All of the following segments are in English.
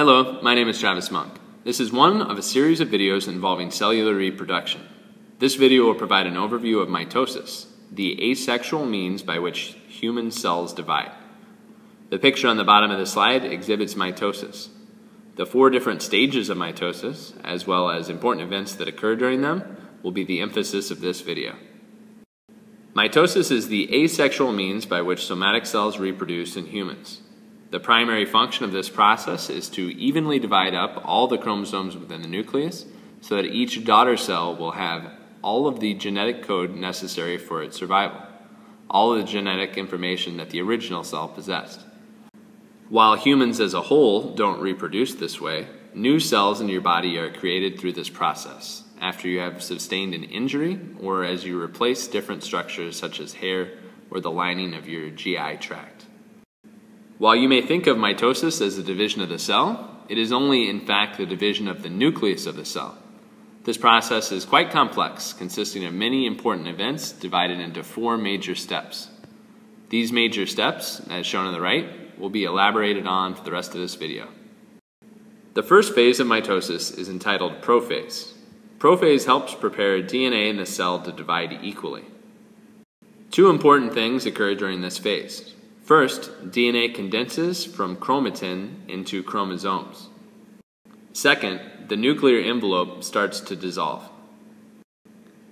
Hello, my name is Travis Monk. This is one of a series of videos involving cellular reproduction. This video will provide an overview of mitosis, the asexual means by which human cells divide. The picture on the bottom of the slide exhibits mitosis. The four different stages of mitosis, as well as important events that occur during them, will be the emphasis of this video. Mitosis is the asexual means by which somatic cells reproduce in humans. The primary function of this process is to evenly divide up all the chromosomes within the nucleus so that each daughter cell will have all of the genetic code necessary for its survival, all of the genetic information that the original cell possessed. While humans as a whole don't reproduce this way, new cells in your body are created through this process after you have sustained an injury or as you replace different structures such as hair or the lining of your GI tract. While you may think of mitosis as a division of the cell, it is only in fact the division of the nucleus of the cell. This process is quite complex, consisting of many important events divided into four major steps. These major steps, as shown on the right, will be elaborated on for the rest of this video. The first phase of mitosis is entitled prophase. Prophase helps prepare DNA in the cell to divide equally. Two important things occur during this phase. First, DNA condenses from chromatin into chromosomes. Second, the nuclear envelope starts to dissolve.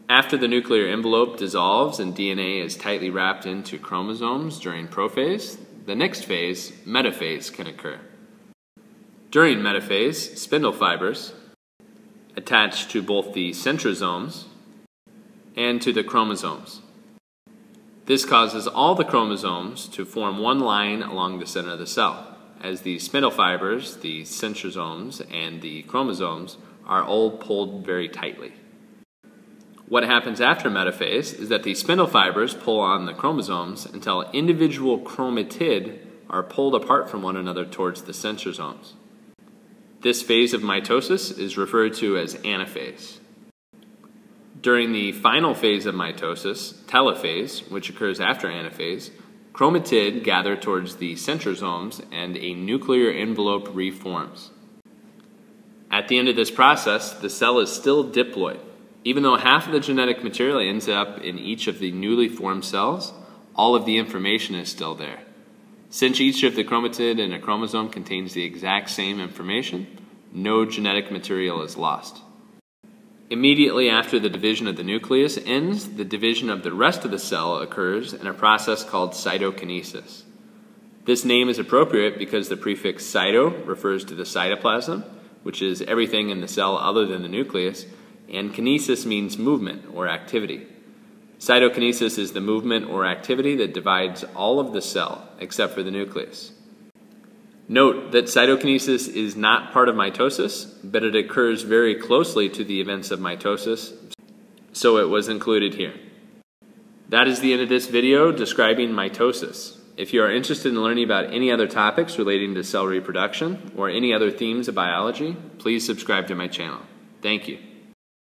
After the nuclear envelope dissolves and DNA is tightly wrapped into chromosomes during prophase, the next phase, metaphase, can occur. During metaphase, spindle fibers attach to both the centrosomes and to the chromosomes. This causes all the chromosomes to form one line along the center of the cell, as the spindle fibers, the centrosomes, and the chromosomes are all pulled very tightly. What happens after metaphase is that the spindle fibers pull on the chromosomes until individual chromatid are pulled apart from one another towards the centrosomes. This phase of mitosis is referred to as anaphase. During the final phase of mitosis, telophase, which occurs after anaphase, chromatid gather towards the centrosomes and a nuclear envelope reforms. At the end of this process, the cell is still diploid. Even though half of the genetic material ends up in each of the newly formed cells, all of the information is still there. Since each of the chromatid in a chromosome contains the exact same information, no genetic material is lost. Immediately after the division of the nucleus ends, the division of the rest of the cell occurs in a process called cytokinesis. This name is appropriate because the prefix cyto refers to the cytoplasm, which is everything in the cell other than the nucleus, and kinesis means movement or activity. Cytokinesis is the movement or activity that divides all of the cell except for the nucleus. Note that cytokinesis is not part of mitosis, but it occurs very closely to the events of mitosis, so it was included here. That is the end of this video describing mitosis. If you are interested in learning about any other topics relating to cell reproduction or any other themes of biology, please subscribe to my channel. Thank you.